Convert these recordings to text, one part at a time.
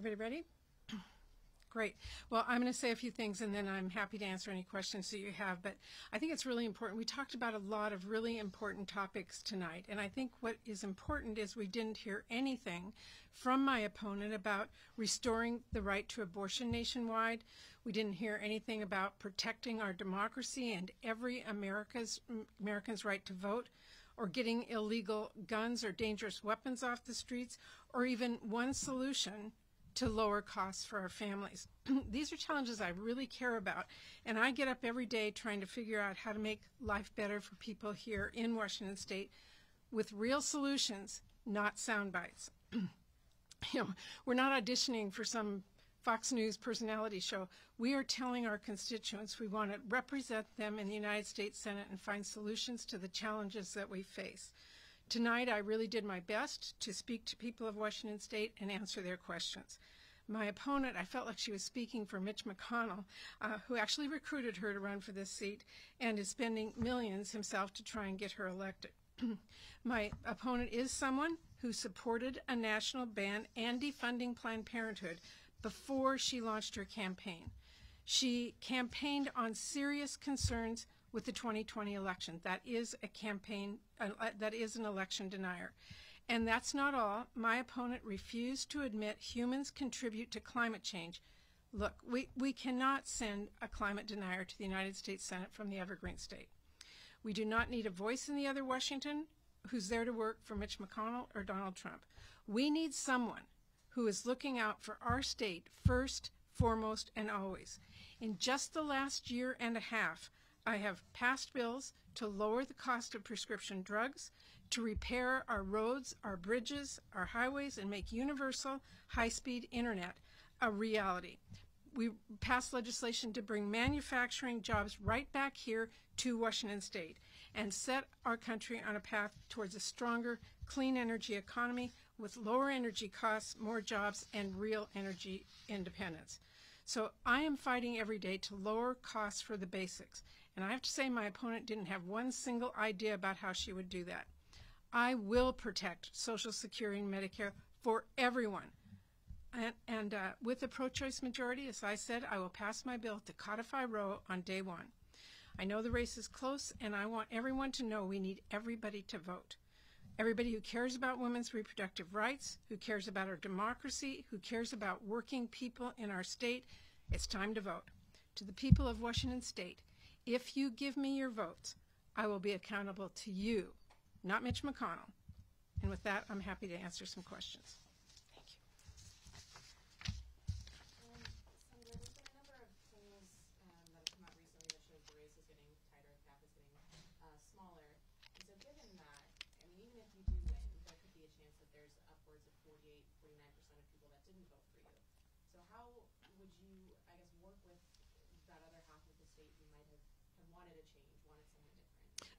Everybody ready? Great. Well, I'm going to say a few things and then I'm happy to answer any questions that you have. But I think it's really important. We talked about a lot of really important topics tonight. And I think what is important is we didn't hear anything from my opponent about restoring the right to abortion nationwide. We didn't hear anything about protecting our democracy and every America's American's right to vote or getting illegal guns or dangerous weapons off the streets or even one solution to lower costs for our families. These are challenges I really care about, and I get up every day trying to figure out how to make life better for people here in Washington State with real solutions, not sound bites. you know, we're not auditioning for some Fox News personality show. We are telling our constituents we want to represent them in the United States Senate and find solutions to the challenges that we face. Tonight, I really did my best to speak to people of Washington State and answer their questions. My opponent, I felt like she was speaking for Mitch McConnell, uh, who actually recruited her to run for this seat and is spending millions himself to try and get her elected. my opponent is someone who supported a national ban and defunding Planned Parenthood before she launched her campaign. She campaigned on serious concerns with the 2020 election. That is a campaign, uh, uh, that is an election denier. And that's not all. My opponent refused to admit humans contribute to climate change. Look, we, we cannot send a climate denier to the United States Senate from the Evergreen State. We do not need a voice in the other Washington who's there to work for Mitch McConnell or Donald Trump. We need someone who is looking out for our state first, foremost, and always. In just the last year and a half, I have passed bills to lower the cost of prescription drugs, to repair our roads, our bridges, our highways, and make universal high-speed internet a reality. We passed legislation to bring manufacturing jobs right back here to Washington State and set our country on a path towards a stronger, clean energy economy with lower energy costs, more jobs, and real energy independence. So I am fighting every day to lower costs for the basics. And I have to say, my opponent didn't have one single idea about how she would do that. I will protect Social Security and Medicare for everyone. And, and uh, with the pro-choice majority, as I said, I will pass my bill to codify Roe on day one. I know the race is close, and I want everyone to know we need everybody to vote. Everybody who cares about women's reproductive rights, who cares about our democracy, who cares about working people in our state, it's time to vote. To the people of Washington State, if you give me your votes, I will be accountable to you, not Mitch McConnell. And with that, I'm happy to answer some questions.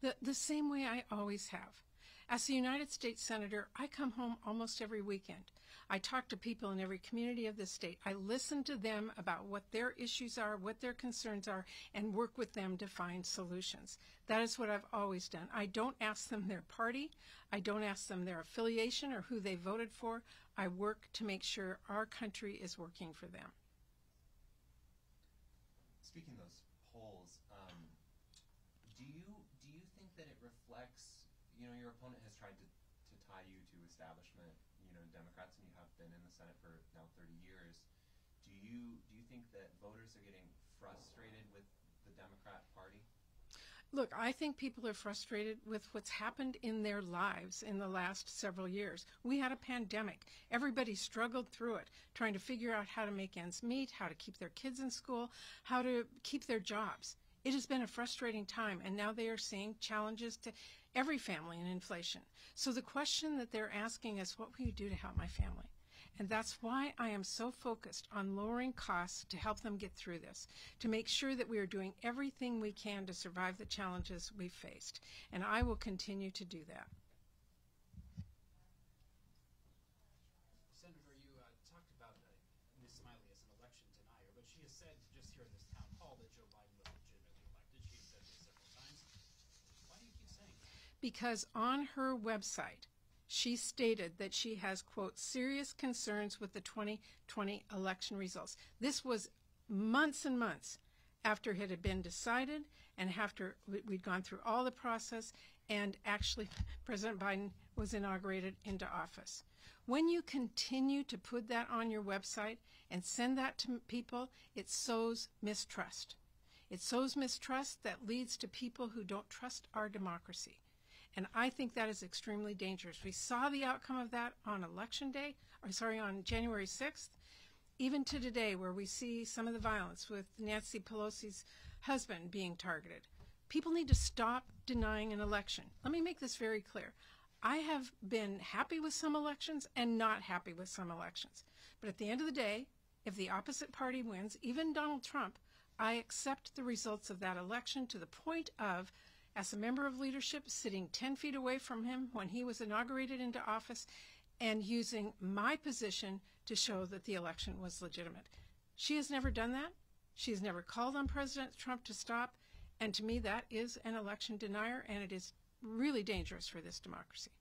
The, the same way I always have. As a United States Senator, I come home almost every weekend. I talk to people in every community of the state. I listen to them about what their issues are, what their concerns are, and work with them to find solutions. That is what I've always done. I don't ask them their party. I don't ask them their affiliation or who they voted for. I work to make sure our country is working for them. Speaking those you know, your opponent has tried to, to tie you to establishment, you know, Democrats, and you have been in the Senate for now 30 years. Do you do you think that voters are getting frustrated with the Democrat Party? Look, I think people are frustrated with what's happened in their lives in the last several years. We had a pandemic. Everybody struggled through it, trying to figure out how to make ends meet, how to keep their kids in school, how to keep their jobs. It has been a frustrating time, and now they are seeing challenges to every family in inflation. So the question that they're asking is, what will you do to help my family? And that's why I am so focused on lowering costs to help them get through this, to make sure that we are doing everything we can to survive the challenges we've faced. And I will continue to do that. Because on her website, she stated that she has, quote, serious concerns with the 2020 election results. This was months and months after it had been decided and after we- we'd gone through all the process and actually President Biden was inaugurated into office. When you continue to put that on your website and send that to people, it sows mistrust. It sows mistrust that leads to people who don't trust our democracy. And I think that is extremely dangerous. We saw the outcome of that on election day, or sorry, on January 6th, even to today, where we see some of the violence with Nancy Pelosi's husband being targeted. People need to stop denying an election. Let me make this very clear. I have been happy with some elections and not happy with some elections. But at the end of the day, if the opposite party wins, even Donald Trump, I accept the results of that election to the point of, as a member of leadership, sitting 10 feet away from him when he was inaugurated into office and using my position to show that the election was legitimate. She has never done that. She has never called on President Trump to stop. And to me, that is an election denier, and it is really dangerous for this democracy.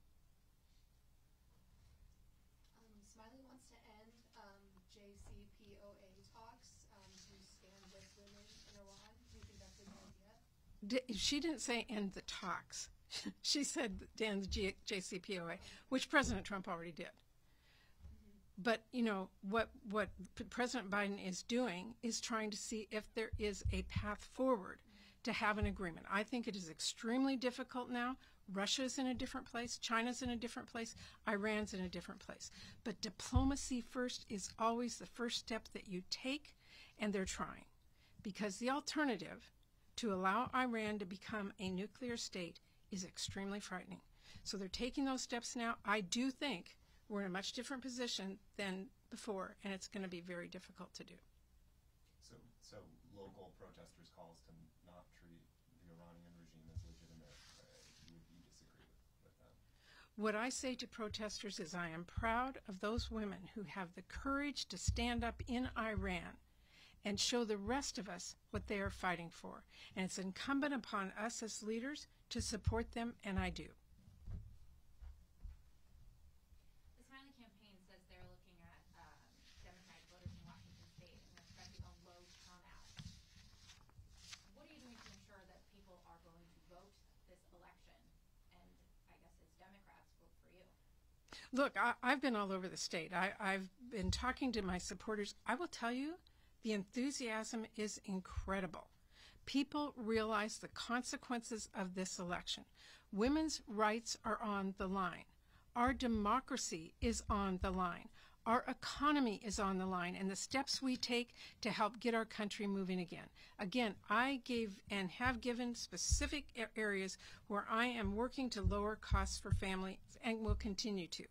Um, Smiley wants to end um, JCPOA talks um, to stand with women in Iran. Do you think that's a good idea? D- she didn't say end the talks. she said end the G- JCPOA, which President Trump already did. But you know what? What President Biden is doing is trying to see if there is a path forward to have an agreement. I think it is extremely difficult now. Russia's in a different place. China's in a different place. Iran's in a different place. But diplomacy first is always the first step that you take, and they're trying, because the alternative to allow Iran to become a nuclear state is extremely frightening. So they're taking those steps now. I do think we're in a much different position than before, and it's going to be very difficult to do. So, so local protesters' calls to not treat the Iranian regime as legitimate, uh, you, you disagree with, with them? What I say to protesters is I am proud of those women who have the courage to stand up in Iran and show the rest of us what they are fighting for. And it's incumbent upon us as leaders to support them, and I do. The Smiley campaign says they're looking at um, Democratic voters in Washington State and they're expecting a low turnout. What are you doing to ensure that people are going to vote this election? And I guess as Democrats, vote for you. Look, I, I've been all over the state. I, I've been talking to my supporters. I will tell you, the enthusiasm is incredible. People realize the consequences of this election. Women's rights are on the line. Our democracy is on the line. Our economy is on the line, and the steps we take to help get our country moving again. Again, I gave and have given specific areas where I am working to lower costs for families and will continue to.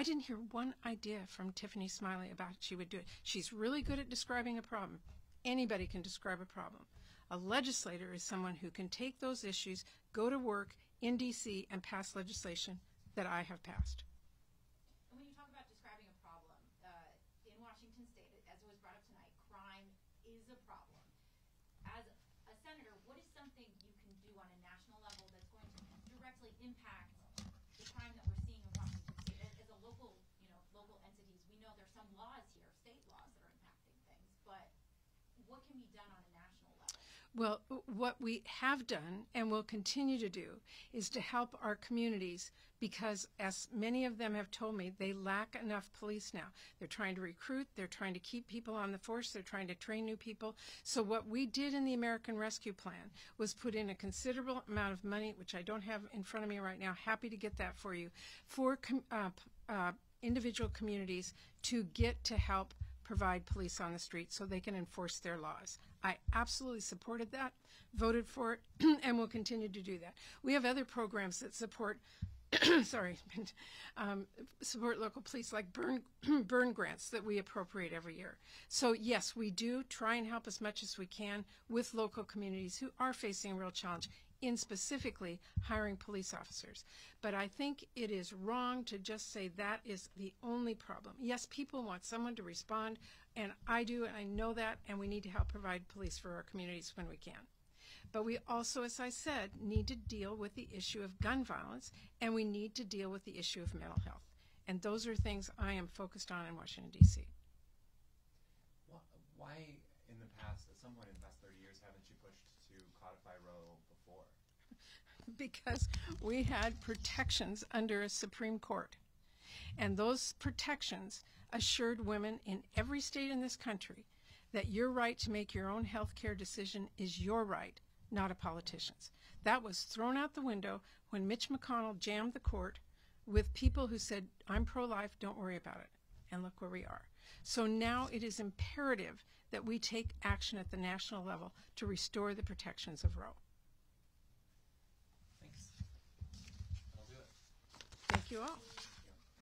I didn't hear one idea from Tiffany Smiley about she would do it. She's really good at describing a problem. Anybody can describe a problem. A legislator is someone who can take those issues, go to work in D.C., and pass legislation that I have passed. And when you talk about describing a problem, uh, in Washington State, as it was brought up tonight, crime is a problem. As a senator, what is something you can do on a national level that's going to directly impact the crime that we're seeing in Washington State? As, as a local, you know, local entities, we know there's some laws here, state laws that are impacting things, but what can be done on a national level? Well, what we have done and will continue to do is to help our communities because, as many of them have told me, they lack enough police now. They're trying to recruit, they're trying to keep people on the force, they're trying to train new people. So, what we did in the American Rescue Plan was put in a considerable amount of money, which I don't have in front of me right now. Happy to get that for you, for uh, uh, individual communities to get to help provide police on the street so they can enforce their laws. I absolutely supported that, voted for it, and will continue to do that. We have other programs that support, sorry, um, support local police like Byrne Byrne grants that we appropriate every year. So yes, we do try and help as much as we can with local communities who are facing a real challenge in specifically hiring police officers. But I think it is wrong to just say that is the only problem. Yes, people want someone to respond, and I do, and I know that, and we need to help provide police for our communities when we can. But we also, as I said, need to deal with the issue of gun violence and we need to deal with the issue of mental health. And those are things I am focused on in Washington, D.C. Why, in the past, at some point in the past 30 years, haven't you pushed to codify Roe before? because we had protections under a Supreme Court. And those protections assured women in every state in this country that your right to make your own health care decision is your right, not a politician's. That was thrown out the window when Mitch McConnell jammed the court with people who said, I'm pro life, don't worry about it. And look where we are. So now it is imperative that we take action at the national level to restore the protections of Roe. Thanks. I'll do it. Thank you all.